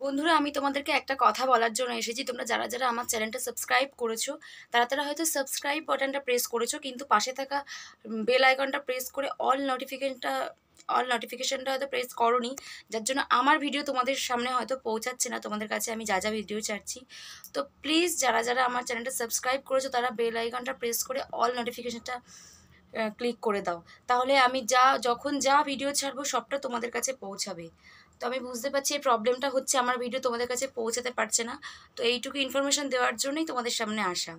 বন্ধুরা, আমি তোমাদেরকে একটা কথা বলার জন্য এসেছি। তোমরা যারা যারা আমার চ্যানেলটা সাবস্ক্রাইব করেছ, তারা তারা হয়তো সাবস্ক্রাইব বাটনটা প্রেস করেছ, কিন্তু পাশে থাকা বেল আইকনটা প্রেস করে অল নোটিফিকেশনটা অল নোটিফিকেশনটা হয়তো প্রেস করনি, যার জন্য আমার ভিডিও তোমাদের সামনে হয়তো পৌঁছাচ্ছে না। তোমাদের কাছে আমি যা যা ভিডিও ছাড়ছি। তো প্লিজ যারা যারা আমার চ্যানেলটা সাবস্ক্রাইব করেছ, তারা বেল আইকনটা প্রেস করে অল নোটিফিকেশনটা ক্লিক করে দাও। তাহলে আমি যা, যখন যা ভিডিও ছাড়বো, সবটা তোমাদের কাছে পৌঁছাবে। তো আমি বুঝতে পারছি এই প্রবলেমটা হচ্ছে আমার ভিডিও তোমাদের কাছে পৌঁছাতে পারছে না। তো এইটুকু ইনফরমেশান দেওয়ার জন্যই তোমাদের সামনে আসা।